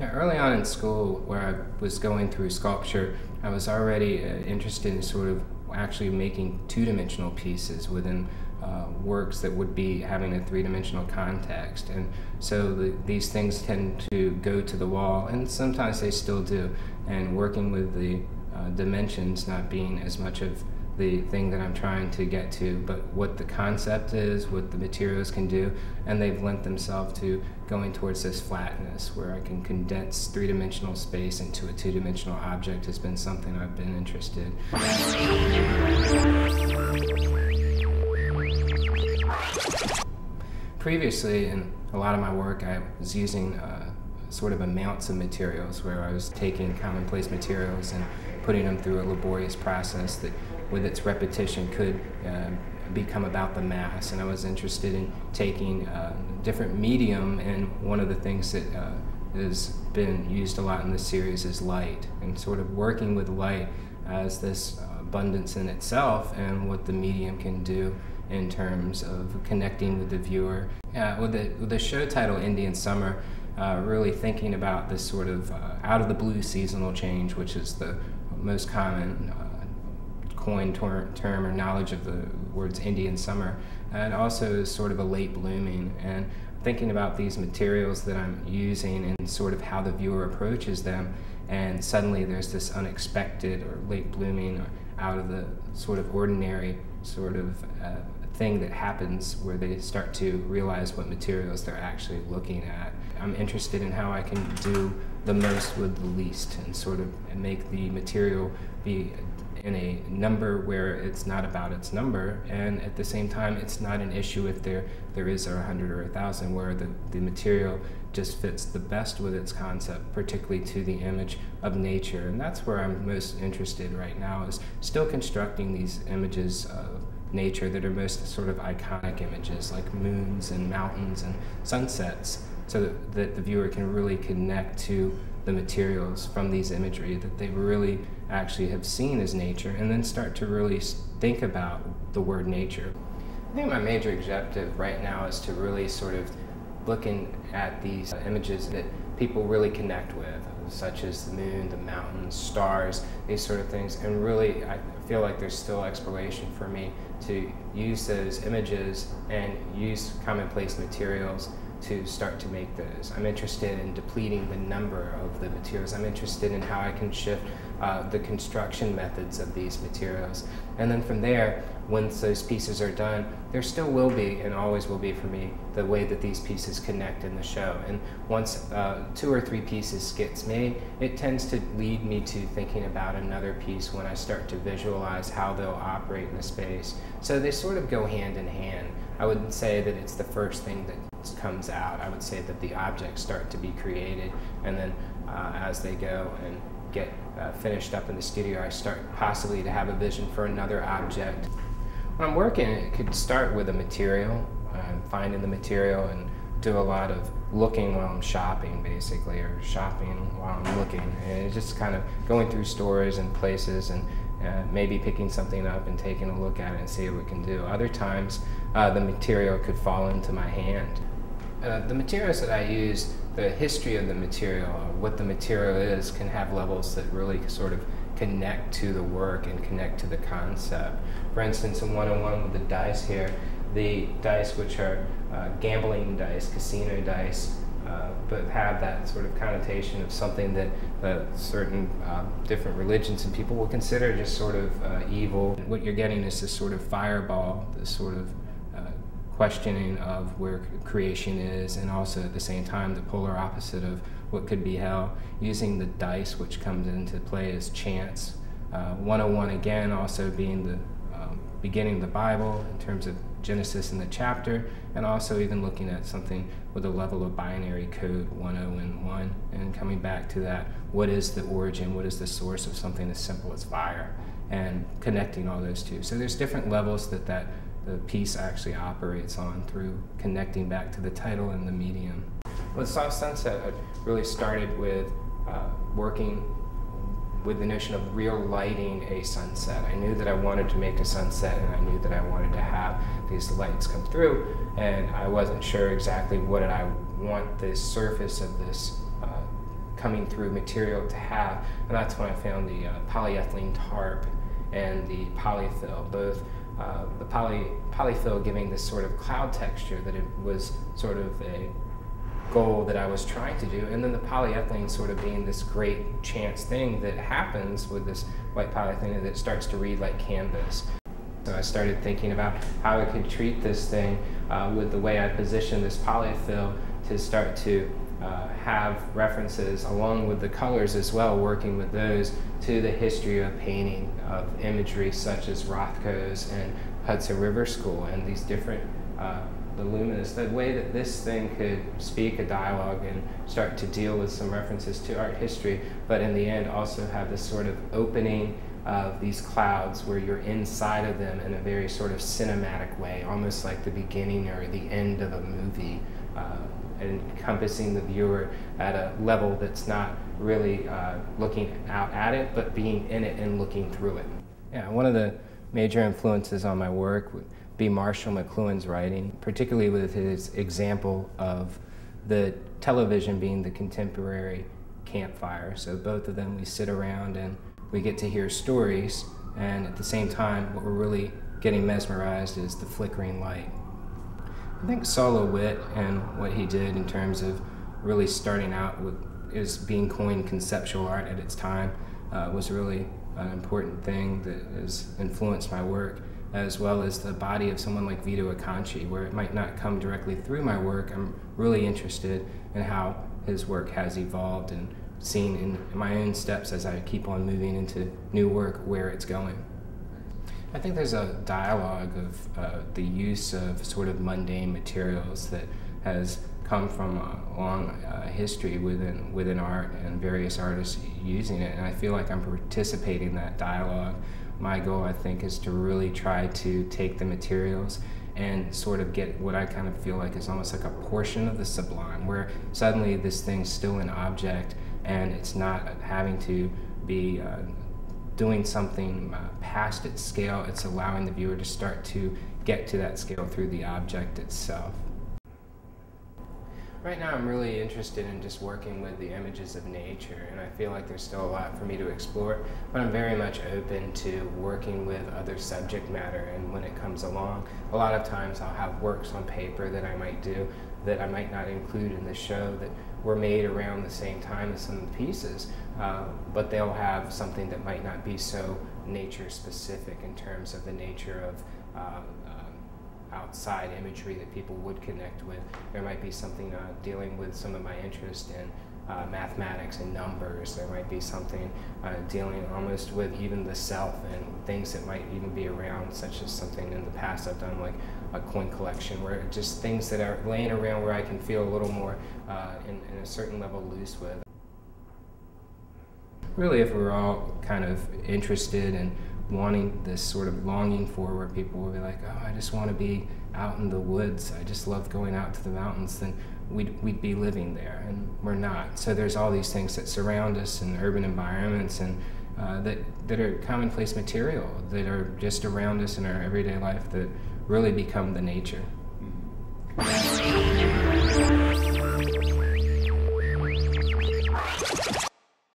Yeah, early on in school, where I was going through sculpture, I was already uh, interested in sort of actually making two-dimensional pieces within uh, works that would be having a three-dimensional context. And so the, these things tend to go to the wall, and sometimes they still do. And working with the uh, dimensions not being as much of the thing that I'm trying to get to, but what the concept is, what the materials can do, and they've lent themselves to going towards this flatness where I can condense three dimensional space into a two dimensional object has been something I've been interested. Previously, in a lot of my work, I was using uh, sort of amounts of materials where I was taking commonplace materials and putting them through a laborious process that with its repetition could uh, become about the mass. And I was interested in taking uh, different medium, and one of the things that uh, has been used a lot in this series is light, and sort of working with light as this abundance in itself and what the medium can do in terms of connecting with the viewer. with, the, with the show title Indian Summer, uh, really thinking about this sort of uh, out of the blue seasonal change, which is the most common uh, ter- term or knowledge of the words Indian summer, and also sort of a late blooming. And thinking about these materials that I'm using and sort of how the viewer approaches them, and suddenly there's this unexpected or late blooming or out of the sort of ordinary sort of uh, thing that happens where they start to realize what materials they're actually looking at. I'm interested in how I can do the most with the least and sort of make the material be in a number where it's not about its number and at the same time it's not an issue if there there is a hundred or a thousand where the, the material just fits the best with its concept particularly to the image of nature. And that's where I'm most interested right now is still constructing these images of nature that are most sort of iconic images like moons and mountains and sunsets so that, that the viewer can really connect to the materials from these imagery that they really actually have seen as nature and then start to really think about the word nature. I think my major objective right now is to really sort of looking at these images that people really connect with, such as the moon, the mountains, stars, these sort of things. And really, I feel like there's still exploration for me to use those images and use commonplace materials to start to make those. I'm interested in depleting the number of the materials. I'm interested in how I can shift uh, the construction methods of these materials. And then from there, once those pieces are done, there still will be, and always will be for me, the way that these pieces connect in the show. And once uh, two or three pieces gets made, it tends to lead me to thinking about another piece when I start to visualize how they'll operate in the space. So they sort of go hand in hand. I wouldn't say that it's the first thing that comes out. I would say that the objects start to be created, and then uh, as they go and get uh, finished up in the studio, I start possibly to have a vision for another object. When I'm working, it could start with a material, uh, finding the material, and do a lot of looking while I'm shopping, basically, or shopping while I'm looking. And it's just kind of going through stores and places and uh, maybe picking something up and taking a look at it and see what we can do. Other times, uh, the material could fall into my hand. Uh, the materials that I use, the history of the material, what the material is, can have levels that really sort of connect to the work and connect to the concept. For instance, in 101 with the dice here, the dice which are uh, gambling dice, casino dice, uh, but have that sort of connotation of something that uh, certain uh, different religions and people will consider just sort of uh, evil. What you're getting is this sort of fireball, this sort of questioning of where creation is, and also at the same time the polar opposite of what could be hell, using the dice which comes into play as chance. Uh, 101 again also being the um, beginning of the Bible in terms of Genesis in the chapter, and also even looking at something with a level of binary code 10 and 1, and coming back to that what is the origin, what is the source of something as simple as fire, and connecting all those two. So there's different levels that that the piece actually operates on through connecting back to the title and the medium. With Soft Sunset, I really started with uh, working with the notion of real lighting a sunset. I knew that I wanted to make a sunset and I knew that I wanted to have these lights come through and I wasn't sure exactly what did I want the surface of this uh, coming through material to have. And that's when I found the uh, polyethylene tarp and the polyfill, both uh, the poly, polyfill giving this sort of cloud texture that it was sort of a goal that I was trying to do, and then the polyethylene sort of being this great chance thing that happens with this white polyethylene that starts to read like canvas. So I started thinking about how I could treat this thing uh, with the way I position this polyfill to start to uh, have references along with the colors as well, working with those to the history of painting, of imagery such as Rothko's and Hudson River School and these different uh, the luminous, the way that this thing could speak a dialogue and start to deal with some references to art history, but in the end also have this sort of opening of these clouds where you're inside of them in a very sort of cinematic way, almost like the beginning or the end of a movie, uh, encompassing the viewer at a level that's not really uh, looking out at it, but being in it and looking through it. Yeah, one of the major influences on my work would be Marshall McLuhan's writing, particularly with his example of the television being the contemporary campfire. So both of them, we sit around and we get to hear stories, and at the same time, what we're really getting mesmerized is the flickering light. I think Sol LeWitt and what he did in terms of really starting out with is being coined conceptual art at its time uh, was really an important thing that has influenced my work, as well as the body of someone like Vito Acconci, where it might not come directly through my work. I'm really interested in how his work has evolved and seen in my own steps as I keep on moving into new work where it's going. I think there's a dialogue of uh, the use of sort of mundane materials that has come from a long uh, history within within art and various artists using it, and I feel like I'm participating in that dialogue. My goal, I think, is to really try to take the materials and sort of get what I kind of feel like is almost like a portion of the sublime, where suddenly this thing's still an object and it's not having to be uh, doing something uh, past its scale, it's allowing the viewer to start to get to that scale through the object itself. Right now I'm really interested in just working with the images of nature and I feel like there's still a lot for me to explore, but I'm very much open to working with other subject matter and when it comes along, a lot of times I'll have works on paper that I might do that I might not include in the show that were made around the same time as some of the pieces, uh, but they'll have something that might not be so nature specific in terms of the nature of uh, outside imagery that people would connect with. There might be something uh, dealing with some of my interest in uh, mathematics and numbers. There might be something uh, dealing almost with even the self and things that might even be around, such as something in the past I've done like a coin collection, where just things that are laying around where I can feel a little more uh, in, in a certain level loose with. Really, if we're all kind of interested in wanting this sort of longing for where people will be like, oh, I just want to be out in the woods. I just love going out to the mountains. Then we'd, we'd be living there, and we're not. So there's all these things that surround us in urban environments and uh, that, that are commonplace material that are just around us in our everyday life that really become the nature. Mm-hmm.